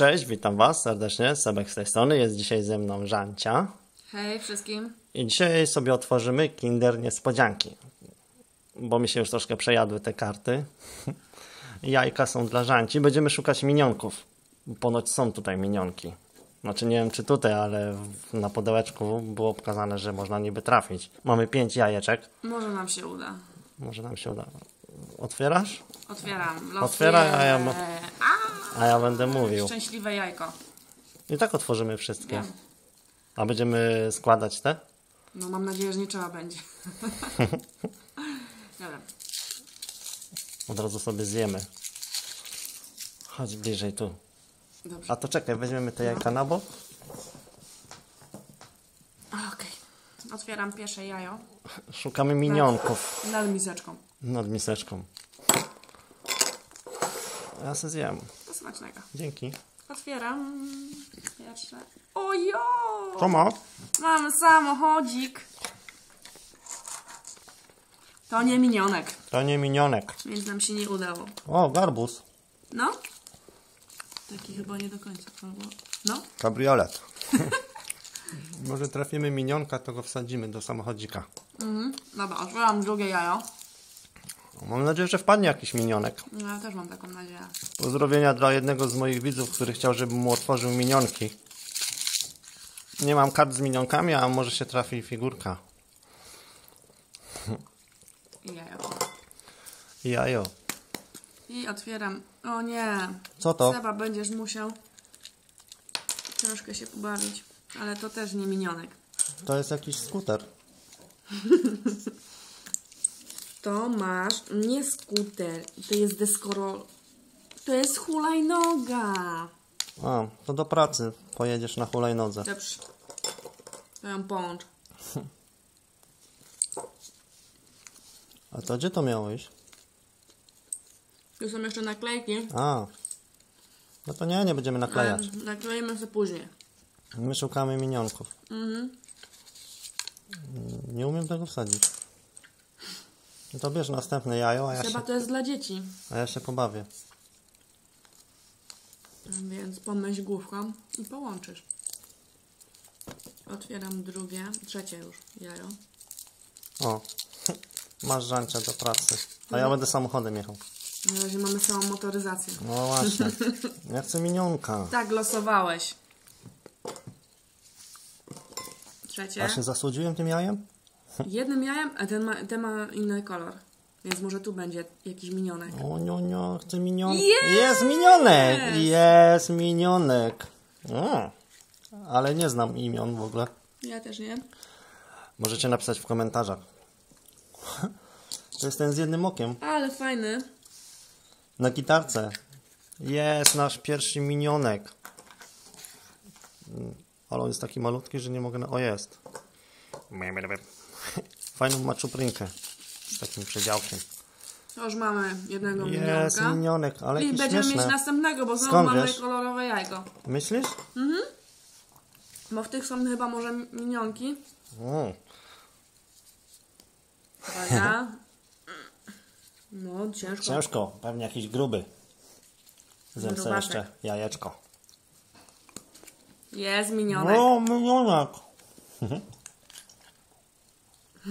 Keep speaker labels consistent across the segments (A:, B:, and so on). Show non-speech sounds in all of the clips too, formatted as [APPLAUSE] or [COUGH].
A: Cześć, witam Was serdecznie, Sebek z tej strony. Jest dzisiaj ze mną Żancia.
B: Hej wszystkim.
A: I dzisiaj sobie otworzymy Kinder Niespodzianki. Bo mi się już troszkę przejadły te karty. [LAUGHS] Jajka są dla Żanci. Będziemy szukać minionków. Ponoć są tutaj minionki. Znaczy nie wiem czy tutaj, ale na pudełeczku było pokazane, że można niby trafić. Mamy pięć jajeczek.
B: Może nam się uda.
A: Może nam się uda. Otwierasz?
B: Otwieram. Losuję.
A: Otwieraj, a ja
B: A,
A: ja będę mówił.
B: Szczęśliwe jajko.
A: I tak otworzymy wszystkie.
B: Wiem.
A: A będziemy składać te?
B: No mam nadzieję, że nie trzeba będzie. [LAUGHS] Dobra.
A: Od razu sobie zjemy. Chodź bliżej tu.
B: Dobrze.
A: A to czekaj, weźmiemy te jajka na bok.
B: Okej. Otwieram pierwsze jajo.
A: Szukamy minionków
B: Nad miseczką.
A: nad miseczką. Ja se zjem.
B: Do smacznego.
A: Dzięki.
B: Otwieram pierwsze. Ojo!
A: To ma?
B: Mamy samochodzik. To nie minionek,
A: To nie minionek.
B: więc nam się nie udało.
A: O, garbus.
B: No? Taki chyba nie do końca. albo- No?
A: Kabriolet. [LAUGHS] Może trafimy minionka, to go wsadzimy do samochodzika.
B: Mhm. Dobra, otwieram drugie jajo.
A: Mam nadzieję, że wpadnie jakiś minionek.
B: No, ja też mam taką nadzieję.
A: Pozdrowienia dla jednego z moich widzów, który chciał, żebym mu otworzył minionki. Nie mam kart z minionkami, a może się trafi figurka.
B: Jajo.
A: Jajo.
B: I otwieram. O nie.
A: Co to?
B: Seba, będziesz musiał troszkę się pobawić. Ale to też nie minionek.
A: To jest jakiś skuter. [LAUGHS]
B: To masz nie skuter. To jest deskoro... To jest hulajnoga.
A: A, to do pracy. Pojedziesz na hulajnodze.
B: Dobrze. To ją połącz.
A: A to gdzie to miałeś?
B: Tu są jeszcze naklejki.
A: A. No to nie, nie będziemy naklejać.
B: A, Nakleimy sobie później.
A: My szukamy minionków.
B: Mhm.
A: Nie umiem tego wsadzić. No to bierz następne jajo, a ja, się,
B: Seba to jest dla dzieci.
A: a ja się pobawię.
B: Więc pomyśl główką i połączysz. Otwieram drugie, trzecie już jajo.
A: O, [LAUGHS] masz żancia do pracy. A ja będę samochodem jechał.
B: Na razie mamy samą motoryzację.
A: No właśnie. [LAUGHS] Ja chcę minionka.
B: Tak, losowałeś. Trzecie.
A: A się zasłodziłem tym jajem? [LAUGHS]
B: Jednym jajem, a ten ma, ten ma inny kolor. Więc może tu będzie jakiś minionek.
A: O, nio, nio, chcę minionka.
B: Jest!
A: Jest minionek! Jest minionek. O, ale nie znam imion w ogóle.
B: Ja też nie.
A: Możecie napisać w komentarzach. [LAUGHS] To jest ten z jednym okiem.
B: Ale fajny.
A: Na gitarce. Jest nasz pierwszy minionek. Mm, Ale on jest taki malutki, że nie mogę... Na... O, jest. Fajną ma czuprynkę. Z takim przedziałkiem.
B: To już mamy jednego
A: Jest
B: minionka.
A: minionek, ale
B: I będziemy
A: śmieszne.
B: mieć następnego, bo znowu
A: Skąd
B: mamy
A: wiesz?
B: kolorowe jajko.
A: Myślisz?
B: Bo w tych są chyba może minionki.
A: Mm.
B: Uwaga. [LAUGHS] No, ciężko.
A: Ciężko. Pewnie jakiś gruby.
B: Grubaczek.
A: jeszcze jajeczko.
B: Jest minionek.
A: No, minionek. [LAUGHS]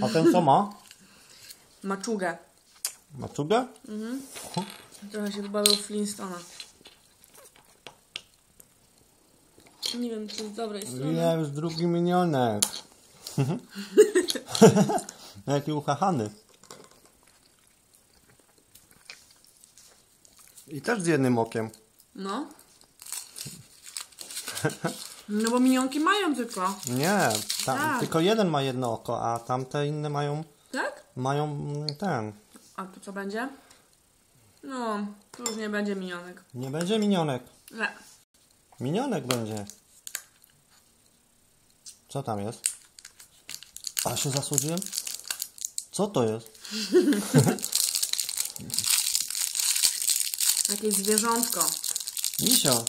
A: A ten co ma?
B: Maczugę.
A: Maczugę?
B: Trochę się wybawił Flintstona. Nie wiem, czy z dobrej strony.
A: Jest drugi minionek. [LAUGHS] Jaki uchachany. I też z jednym okiem.
B: No. [LAUGHS] No bo minionki mają tylko.
A: Nie, tam,
B: Tak.
A: tylko jeden ma jedno oko, a tamte inne mają,
B: Tak?
A: mają ten.
B: A tu co będzie? No, tu już nie będzie minionek.
A: Nie będzie minionek.
B: Nie.
A: Minionek będzie. Co tam jest? A się zasłodziłem? Co to jest? [LAUGHS]
B: Jakieś zwierzątko.
A: Misio.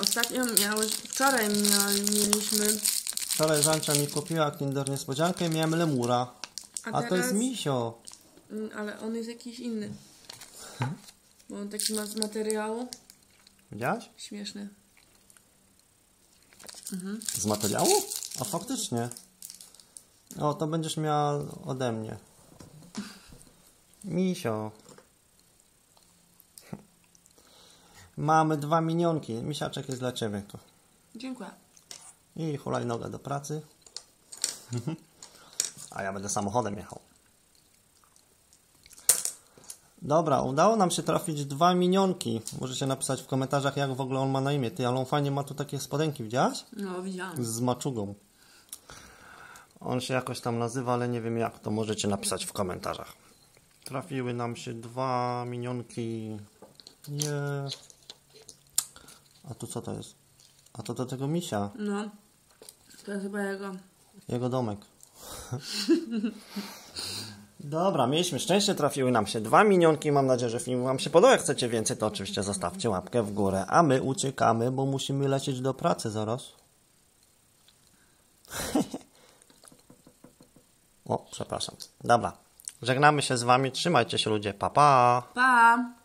B: Ostatnio miałeś, wczoraj mieliśmy,
A: Wczoraj Żancia mi kupiła Kinder Niespodziankę i miałem lemura.
B: a,
A: A to jest misio.
B: Mm, ale on jest jakiś inny. Bo on taki ma z materiału.
A: Widziałaś?
B: Śmieszny.
A: Z materiału? A faktycznie. O, to będziesz miała ode mnie. Misio. Mamy dwa minionki. Misiaczek jest dla ciebie. To.
B: Dziękuję.
A: I hulajnoga do pracy. A ja będę samochodem jechał. Dobra, udało nam się trafić dwa minionki. Możecie napisać w komentarzach, jak w ogóle on ma na imię. Ty, ale on fajnie ma tu takie spodenki, widziałaś?
B: No, widziałam.
A: Z maczugą. On się jakoś tam nazywa, ale nie wiem jak. To możecie napisać w komentarzach. Trafiły nam się dwa minionki. Nie. A tu co to jest? A to do tego misia.
B: No. To jest chyba jego.
A: Jego domek. [LAUGHS] Dobra, mieliśmy szczęście, trafiły nam się dwa minionki. Mam nadzieję, że film Wam się podoba. Jak chcecie więcej, to oczywiście zostawcie łapkę w górę. A my uciekamy, bo musimy lecieć do pracy zaraz. [LAUGHS] o, przepraszam. Dobra, żegnamy się z Wami. Trzymajcie się ludzie. Pa, pa!
B: Pa!